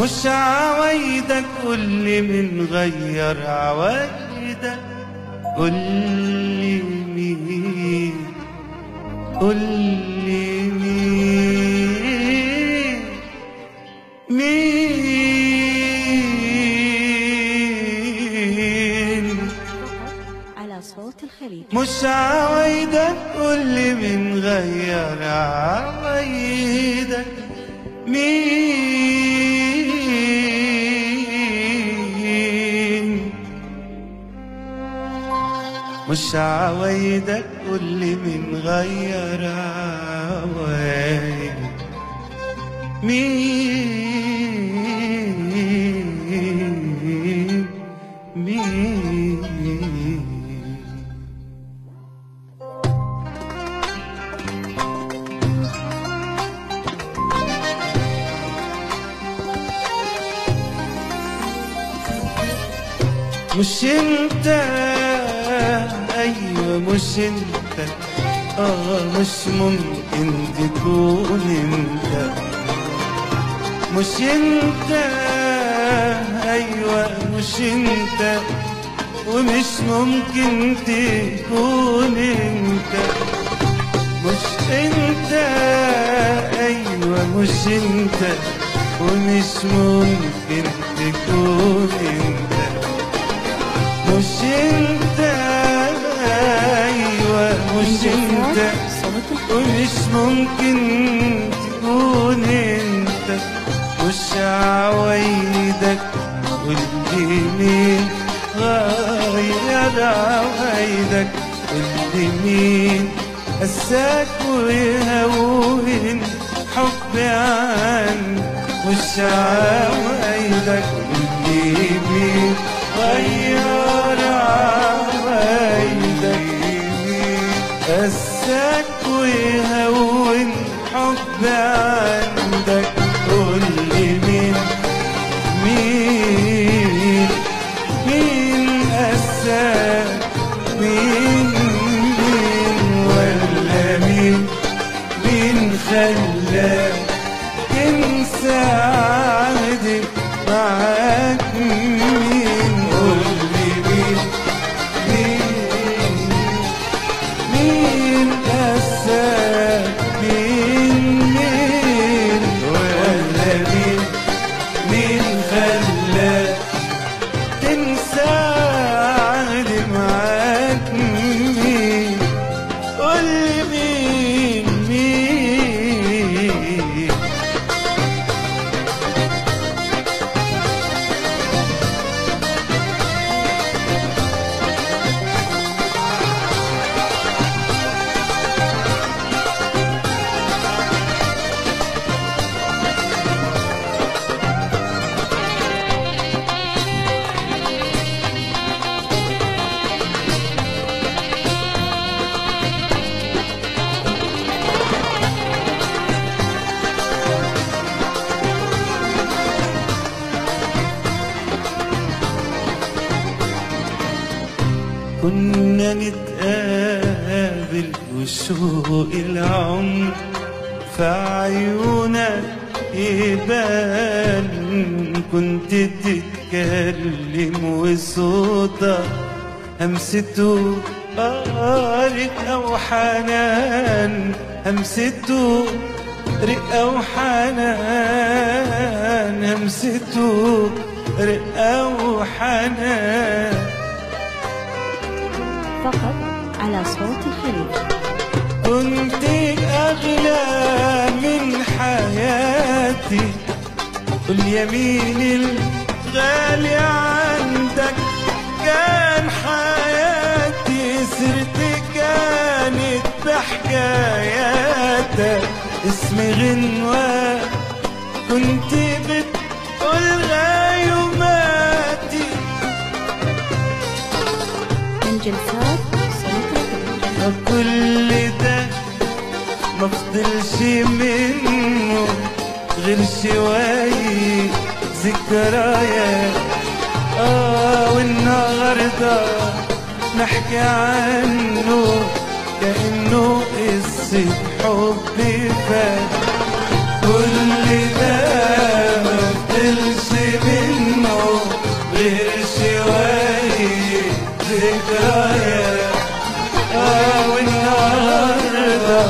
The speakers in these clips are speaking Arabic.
مش عوايدك قولي من غير عوايدك قولي مين؟ قولي مين؟ مين؟ على صوت الخليج. مش عوايدك قولي من غير عوايدك مين؟ مش عوايدك قولي من غير عوايدك مين؟ مين؟ مش انت أيوه مش انت آه مش ممكن تكون أنت. مش انت أيوه مش انت ومش ممكن تكون أنت. مش انت أيوه مش انت ومش ممكن تكون أنت. مش انت مش انت ومش ممكن تكون انت. مش عوايدك واللي مين؟ غير عوايدك واللي مين؟ قساك ويهون حبي عنك. مش عوايدك مين؟ مين قساك مين ولا مين؟ خلاك؟ تنسى عهدي معاك مين؟ كنا نتقابل وشوق العمر في يبان. كنت تتكلم وصوتك همسته رقة وحنان همسته رقة وحنان همسته رقة وحنان فقط على صوت الخليج. كنت أغلى من حياتي واليمين الغالي عندك كان حياتي سرت كانت بحكاياتك. اسمي غنوة كنت من جلسات صوت الخليج كل ده ما فضلش منه غير شوية ذكريات. آه والنهاردة نحكي عنه كأنه قصة حب فات. كل ده ما فضلش ذكرايا آه، والنهاردة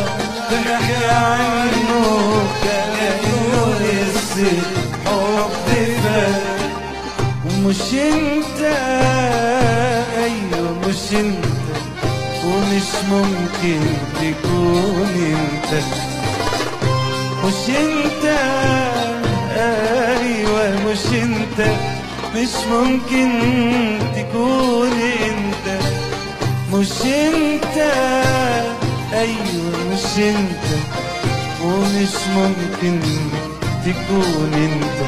بنحكي عنه كأنه لسه حب فات ومش أنت أيوه مش أنت ومش ممكن تكون أنت. مش أنت أيوه مش أنت. مش ممكن تكون انت مش انت. أيوه مش انت. ومش ممكن تكون انت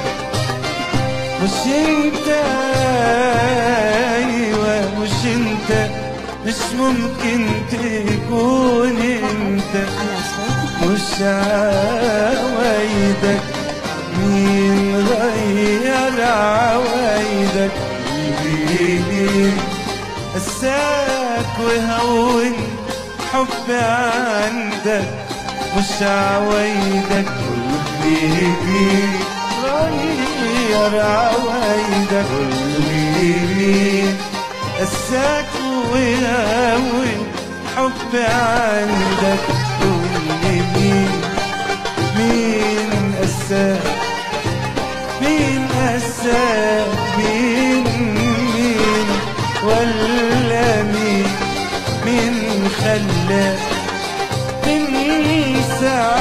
مش انت. أيوه مش انت. مش ممكن تكون انت. مش عوايدك وهون حب عندك مش عوايدك مين غير عوايدك مين قساك وهون حب عندك تنسى